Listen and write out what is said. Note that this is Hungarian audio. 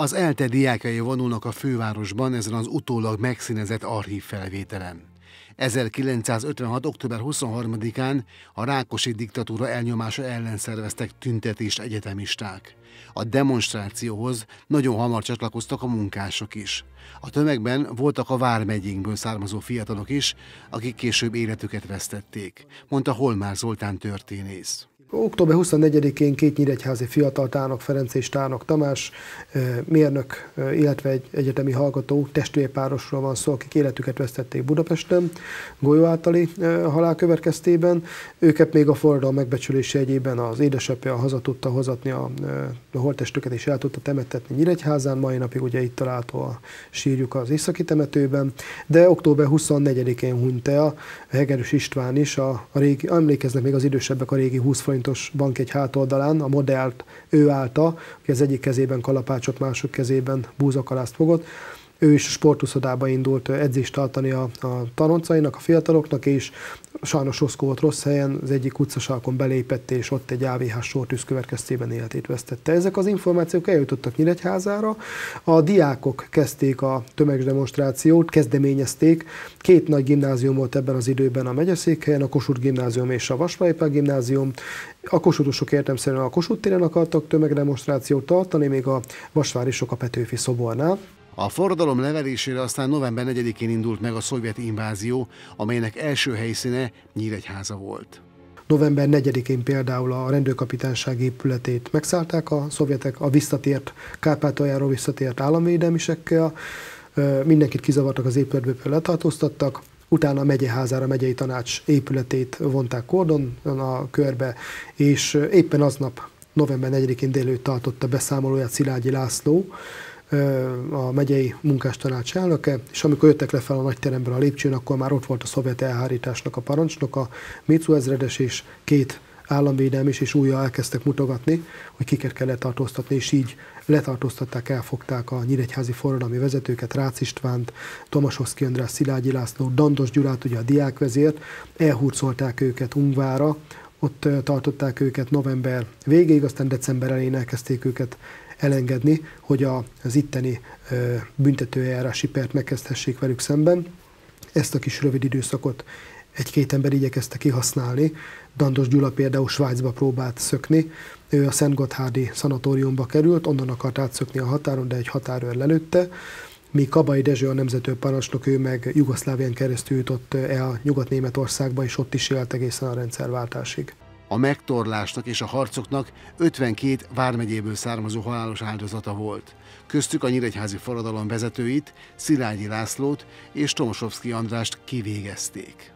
Az ELTE diákjai vonulnak a fővárosban ezen az utólag megszínezett archív felvételen. 1956. október 23-án a Rákosi diktatúra elnyomása ellen szerveztek tüntetést egyetemisták. A demonstrációhoz nagyon hamar csatlakoztak a munkások is. A tömegben voltak a Vármegyénkből származó fiatalok is, akik később életüket vesztették, mondta Holmár Zoltán történész. Október 24-én két nyíregyházi fiatal tárnok, Ferenc és tárnok Tamás, mérnök, illetve egy egyetemi hallgató testvérpárosról van szó, akik életüket vesztették Budapesten, golyó általi halál következtében. Őket még a forradalom megbecsülése egyében az édesapja haza tudta hozatni a, a holttestüket és el tudta temetetni Nyíregyházán, mai napig ugye itt található a sírjuk az északi temetőben, de október 24-én hunyt el Hegerős István is, a, a régi, emlékeznek még az idősebbek a régi 20 forint forintos bank hátoldalán, a modellt ő állta, aki az egyik kezében kalapácsot, mások kezében búzakalást fogott. Ő is sportuszodába indult edzést tartani a, a tanoncainak, a fiataloknak, és sajnos Roszkó volt rossz helyen, az egyik utcasarkon belépett, és ott egy AVH sortűz következtében életét vesztette. Ezek az információk eljutottak Nyíregyházára. A diákok kezdték a tömegdemonstrációt, kezdeményezték. Két nagy gimnázium volt ebben az időben a megyeszékhelyen, a Kossuth gimnázium és a Vasválypák gimnázium. A kossuthosok értemszerűen a Kossuth téren akartak tömegdemonstrációt tartani, még a vasvárisok a Petőfi szobornál. A forradalom leverésére aztán november 4-én indult meg a szovjet invázió, amelynek első helyszíne Nyíregyháza volt. November 4-én például a rendőrkapitányság épületét megszállták a szovjetek, a visszatért, Kárpátaljáról visszatért államvédelmisekkel, mindenkit kizavartak az épületből, letartóztattak, utána a megyeházára, a megyei tanács épületét vonták kordon a körbe, és éppen aznap, november 4-én délőtt tartotta beszámolóját Szilágyi László, a megyei munkástanács elnöke, és amikor jöttek le fel a nagyteremből a lépcsőn, akkor már ott volt a szovjet elhárításnak a parancsnoka, Mitsu ezredes és két államvédelmi is, és újra elkezdtek mutogatni, hogy kiket kell letartóztatni, és így letartóztatták, elfogták a nyíregyházi forradalmi vezetőket, Rácz Istvánt, Tomasoszki András, Szilágyi László, Dandos Gyulát, ugye a diákvezért, elhurcolták őket Ungvára, ott tartották őket november végéig, aztán december elején elkezdték őket elengedni, hogy az itteni büntetőeljárási pert megkezdhessék velük szemben. Ezt a kis rövid időszakot egy-két ember igyekezte kihasználni. Dandos Gyula például Svájcba próbált szökni, ő a Szent Gotthárdi szanatóriumba került, onnan akart átszökni a határon, de egy határőr lelőtte, míg Kabai Dezső a nemzető parancsnok, ő meg Jugoszlávián keresztül jutott el Nyugat-Németországba, és ott is élt egészen a rendszerváltásig. A megtorlásnak és a harcoknak 52 vármegyéből származó halálos áldozata volt. Köztük a Nyíregyházi forradalom vezetőit, Szilágyi Lászlót és Tomosovszki Andrást kivégezték.